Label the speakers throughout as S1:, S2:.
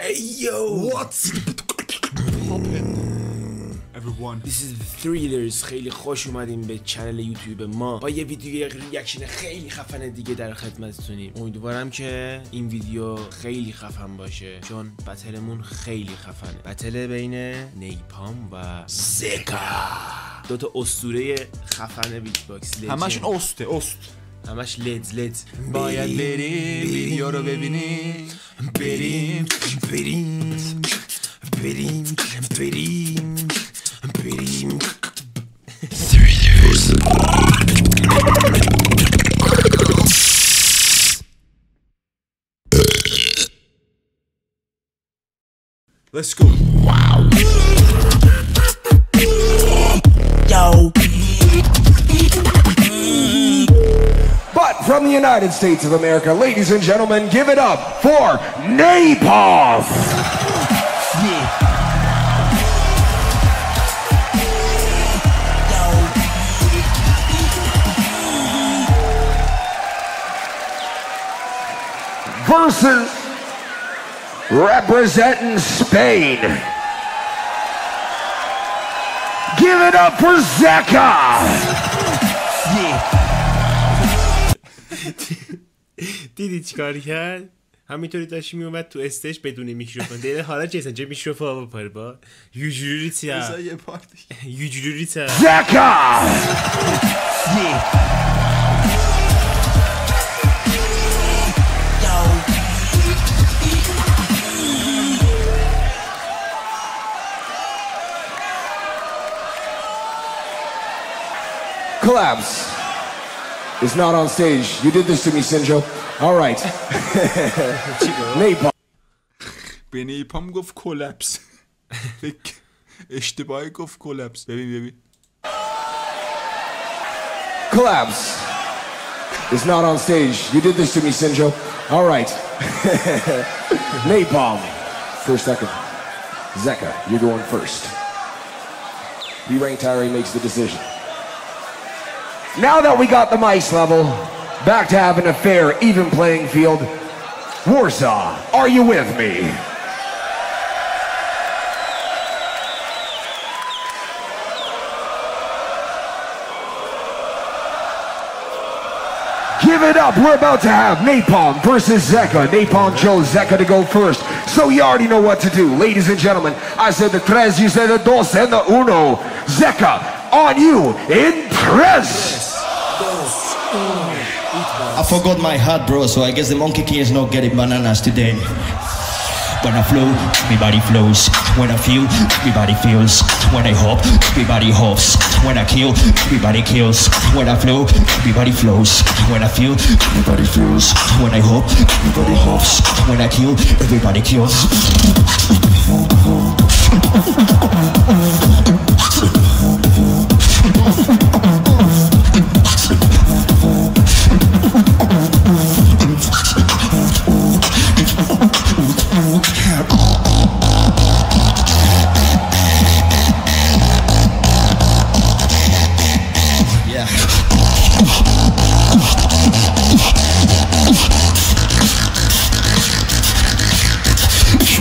S1: hey yo.
S2: What's? Everyone.
S1: This is Thrillers. خیلی خوش اومدیم به چنل یوتیوب ما. با یه ویدیو ریاکشن خیلی خفن دیگه در خدمتتونیم. امیدوارم که این ویدیو خیلی خفن باشه. چون بتلمون خیلی خفنه. بتل بین نیپام و زکا دوتا اسطوره خفن بیت باکس
S2: همشون اوسته اوست
S1: همش لدز لدز.
S2: باید بریم. ویدیو رو ببینیم.
S1: بریم بریم. بریم بریم. بریم.
S2: Let's go.
S1: Yo
S3: from the United States of America, ladies and gentlemen, give it up for NaPoM! Versus representing Spain. Give it up for Zekka!
S1: دیدی چیکار کرد؟ همینطوری داشت میومد تو استش بدون میکروفون. دیگه حالا جیسن چه میکروفون ها بپاره با. یوجوریتیا یوجوریتیا
S3: زکا! Collapse. is not on stage. You did this to me, Sinjo. All right. NaPoM.
S2: به پام گفت کلپس اشتباهی گفت کلپس ببین ببین
S3: Collapse It's not on stage. You did this to me, Sinjo. All right. NaPoM. First second. Zekka, you're going first. B-Rank Tyree makes the decision. Now that we got the mice level, back to having a fair, even playing field. Warsaw, are you with me? Give it up. We're about to have NaPoM versus Zekka. NaPoM chose Zekka to go first. So you already know what to do. Ladies and gentlemen, I said the tres, you said the dos, and the uno. Zekka, on you in tres.
S4: I forgot my hat, bro, so I guess the monkey king is not getting bananas today. When I flow, my body flows. When I feel, my body feels. When I hop, my body hops. When I kill, my body kills. When I flow, my body flows. When I feel, my body feels. When I hop, my body hops. When I kill, everybody kills.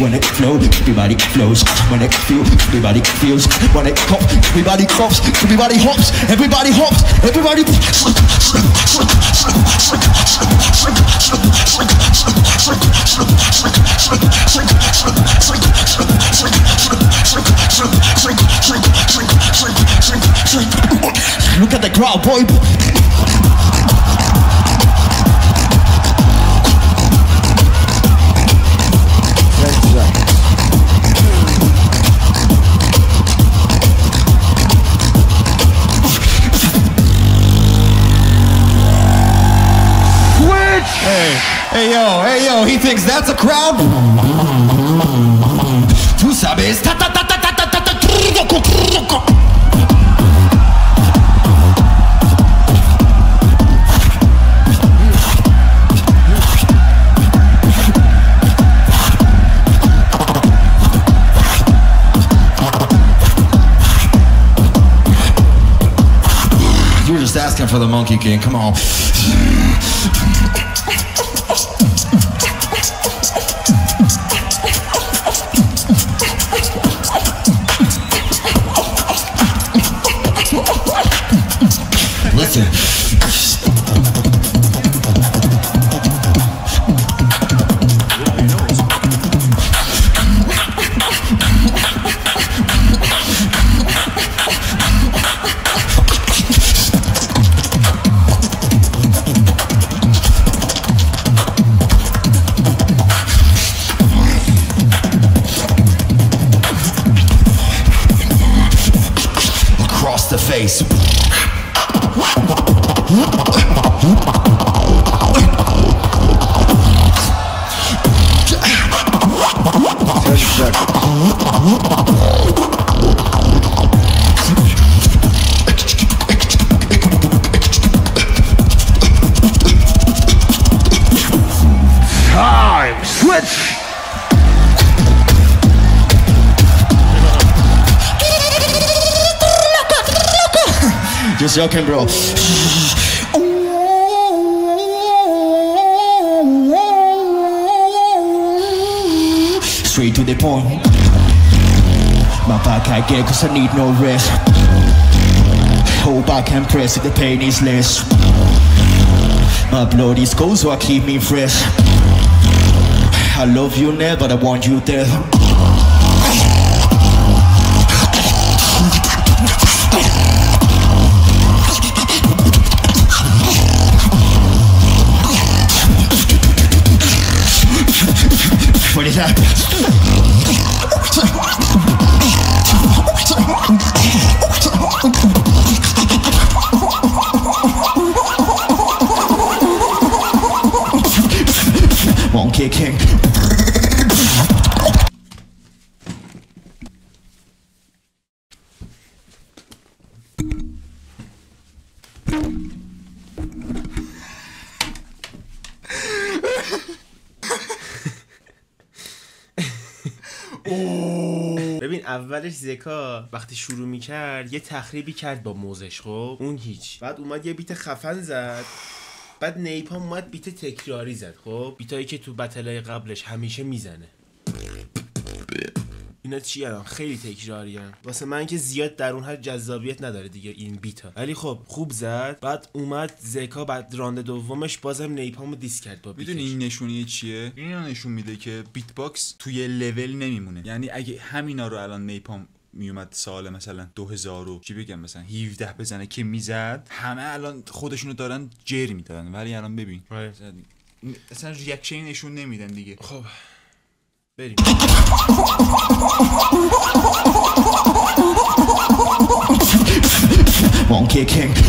S4: When I flow, everybody flows. When I feel, everybody feels. When it cough, everybody coughs. Everybody hops. Everybody hops. Everybody. Look at the crowd, boy. Hey yo, hey yo, he thinks that's a crowd. Tú sabes. Ta, ta, ta, ta, ta, ta, ta, ta, truco. You're just asking for the Monkey King. Come on. Face.
S3: Time. Switch.
S4: Just joking, bro. Straight to the point. My back I get cause I need no rest. Hope I can press it, the pain is less. My blood is cold so I keep me fresh. I love you now, but I want you there. What is that?
S1: ببین اولش زکا وقتی شروع می‌کرد یه تخریبی کرد با موزش خب؟ اون هیچ. بعد اومد یه بیت خفن زد. بعد نیپام اومد بیت تکراری زد خب؟ بیتایی که تو بتلای قبلش همیشه می‌زنه. اینا چی الان؟ خیلی تکراری واسه من که زیاد در اون حد جذابیت نداره دیگه این بیتا. ولی خب خوب زد. بعد اومد زکا بعد راند دومش بازم نیپامو دیس کرد با
S2: می‌دونی این نشونی چیه؟ این نشون میده که بیت باکس توی لول نمیمونه. یعنی اگه همینا رو الان نیپام میومد سال مثلا 2000 و چی بگم مثلا 17 بزنه که می‌زد همه الان خودشونو دارن جر می‌دادن ولی الان ببین.
S1: آره.
S2: مثلا- اصلا ریاکشن نشون نمیدن دیگه.
S1: خب. Beijo. Won't kick him.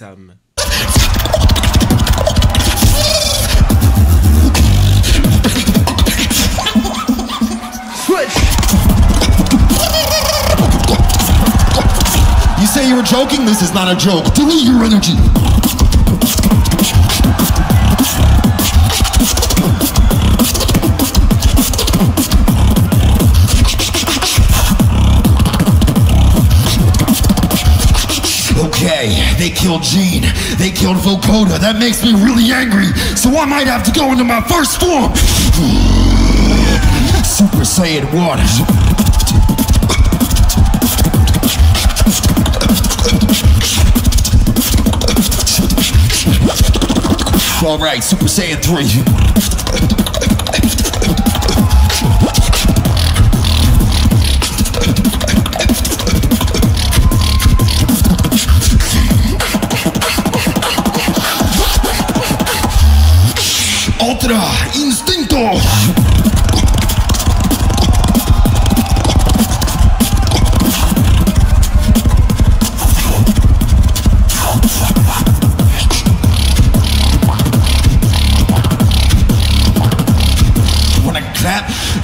S3: Sam.
S5: You say you were joking? This is not a joke. Delete your energy. Killed Gene. They killed Vokoda. That makes me really angry. So I might have to go into my first form. Super Saiyan 1. All right, Super Saiyan 3.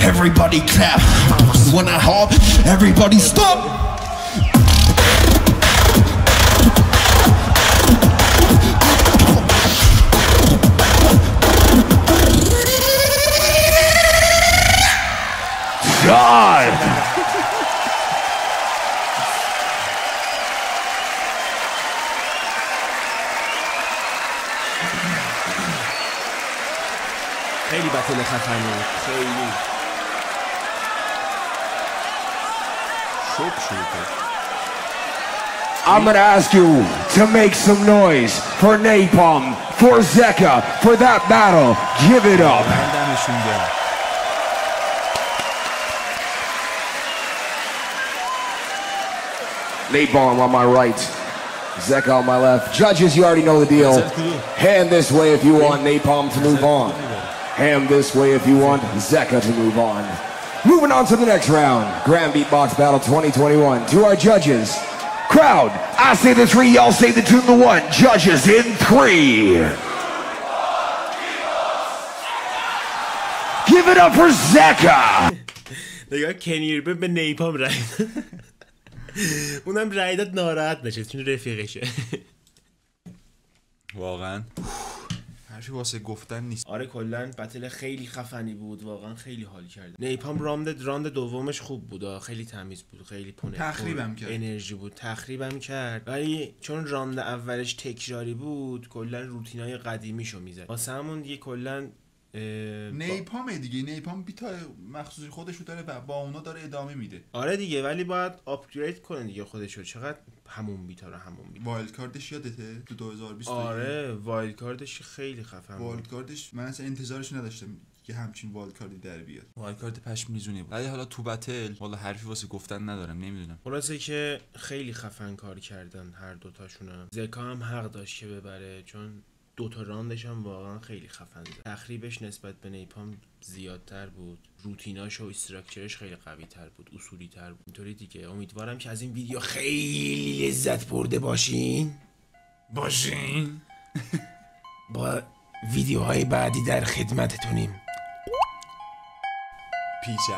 S5: Everybody clap. When I hop, everybody stop.
S1: خیلی خفنی خیلی شروع کرد
S3: I'm going to ask you to make some noise for NaPoM, for Zekka, for that battle. Give it up. NaPoM on my right, Zekka on my left. Judges, you already know the deal. Hand this way if you want NaPoM to move on. Ham this way if you want Zekka to move on. Moving on to the next round, Grand Beatbox Battle 2021. To our judges, crowd, I say the three, y'all say the two, the one. Judges in three. Give it up for Zekka!
S1: نگاه کنیر به نیپام رای اونم رای داد ناراحت نشه چون رفیقشه
S2: واقعا حرفی واسه گفتن نیست.
S1: آره کلا بتل خیلی خفنی بود واقعا خیلی حال کرد. نیپام راند راند دومش خوب بود. خیلی تمیز بود خیلی پونه
S2: تخریبم کرد.
S1: انرژی بود. تخریبم کرد. ولی چون راند اولش تکراری بود کلا روتینای قدیمیشو می‌زد. واسه همون دیگه کلا
S2: نیپامه دیگه. نیپام بیتا مخصوصی خودشو داره و با اونا داره ادامه میده.
S1: آره دیگه ولی باید آپگرید کنه دیگه خودشو. چقدر همون بیتا رو همون بیتا
S2: وایلد کاردش یادته؟ تو 2020
S1: آره وایلد کاردش خیلی خفن بود.
S2: وایلد کاردش من اصلا انتظارش نداشتم که همچین وایلد کاردی در بیاد. وایلد کارد پشمیزونی بود. ولی حالا تو بتل والا حرفی واسه گفتن ندارم نمی‌دونم.
S1: خلاصه که خیلی خفن کار کردن هر دوتاشونم. زکا هم حق داشت که ببره چون دوتا راندش هم واقعا خیلی خفن زد. تخریبش نسبت به نیپام زیادتر بود. روتیناش و استراکچرش خیلی قوی تر بود اصولی تر بود. اینطوری دیگه. امیدوارم که از این ویدیو خیلی لذت برده باشین.
S2: باشین.
S1: با ویدیوهای بعدی در خدمتتونیم.
S2: پیچ